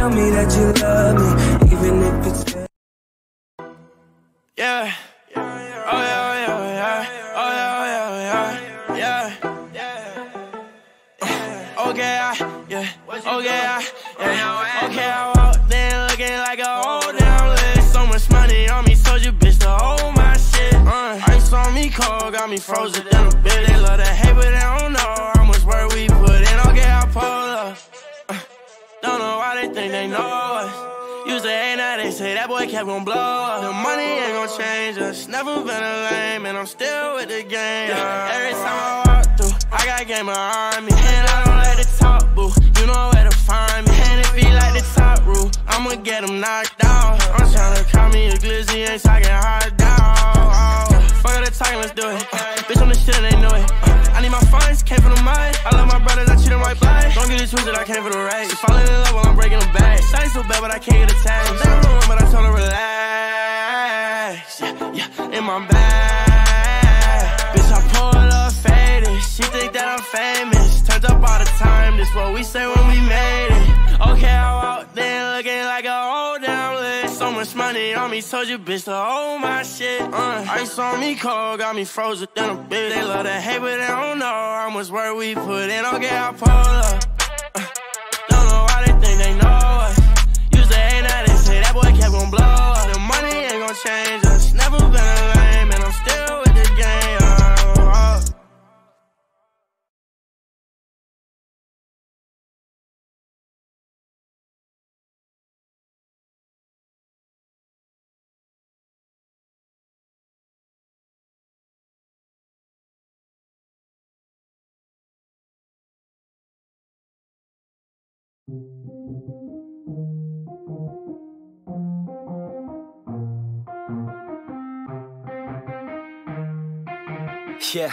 Tell me that you love me, even if it's. Yeah. Oh yeah, oh yeah, oh yeah. Oh yeah, oh yeah, yeah. Yeah. Okay, I, yeah. Okay, I, yeah. Okay, I walked in looking like a damn. So much money on me, you bitch to hold my shit. Uh, ice on me cold, got me frozen in a bit. They love to hate, but they don't they know us. Used to hate, now they say that boy kept gon' blow up. The money ain't gon' change us. Never been a lame, and I'm still with the game. Yeah. Every time I walk through, I got game behind me. And I don't like to talk, boo. You know where to find me. And if he like the top roof, I'ma get him knocked out. I'm tryna call me a glizzy, ain't talking hard down. Fuck all the talking, let's do it. Uh, bitch, I'm the shit and they know it. Uh, I need my funds, came from the mud. I love my brothers, I treat them right by. Don't get it twisted, I came for the race. She falling in love while I'm breaking them back. Shawty so bad, but I can't get attached. They don't know but I told her relax. Yeah, yeah, in my bag. Bitch, I pull up faded. She think that I'm famous. Turns up all the time. This what we say when we made it. Okay, I walked in looking like a old much money on me, told you bitch to hold my shit. Uh, ice on me cold, got me frozen in a bitch. They love to hate, but they don't know how much work we put in. Okay, I pull up. Uh, don't know why they think they know us. Used to hate, now they say that boy kept gon' blow up. The money ain't gon' change Yeah,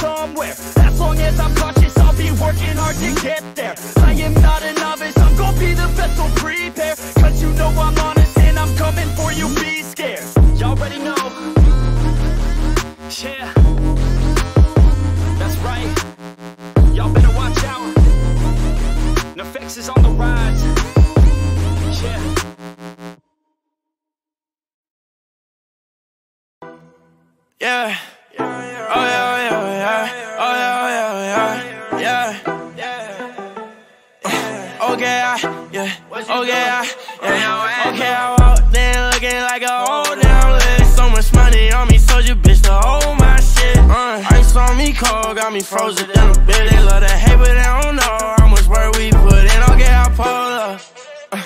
somewhere. As long as I'm conscious, I'll be working hard to get there. I am not a novice, I'm gonna be the best, so prepare. Cause you know I'm honest and I'm coming for you, be scared. Y'all already know. Yeah. That's right. Y'all better watch out. NEFFEX is on the rise. Yeah. Yeah. Yeah, I, yeah. Okay, I walked in looking like a old damn list. So much money on me, told you bitch to hold my shit. Uh, ice on me cold, got me frozen in a bit. They love to hate, but they don't know how much work we put in. Okay, I pull up. Uh,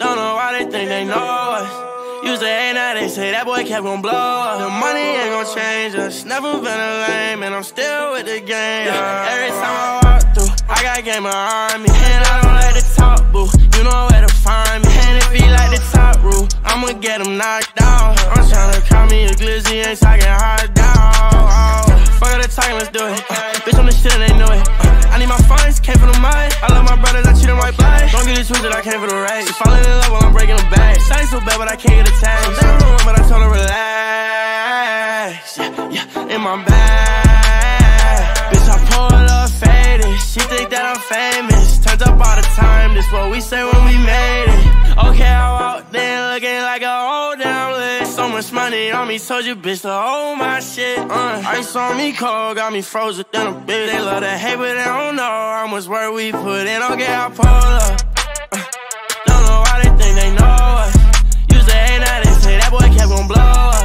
don't know why they think they know us. Used to hate, now they say that boy kept gon' blow up. The money ain't gon' change us. Never been a lame, and I'm still with the game. Yeah. Every time I walk through, I got game behind me. And I don't like the I'ma get him knocked out. I'm tryna call me a glizzy, ain't talking hard down. Fuck all the talking, let's do it. Uh, bitch, on the shit and they know it. Uh, I need my funds, came from the mud. I love my brothers, I treat them right back. Don't get it twisted, I came for the race. Falling in love while I'm breaking the back. Shawty so bad, but I can't get attached. I'm in the room, but I told her relax. Yeah, yeah, in my bag. Bitch, I pull up faded. She think that I'm famous. Turns up all the time, this what we say when we made it. Okay, I walked in looking like a old damn list. So much money on me, told you bitch to hold my shit. Uh, ice on me cold, got me frozen in a bit. They love to hate, but they don't know how much work we put in. Okay, I pull up. Uh, don't know why they think they know us. Used to hate, now they say that boy kept gon' blow up.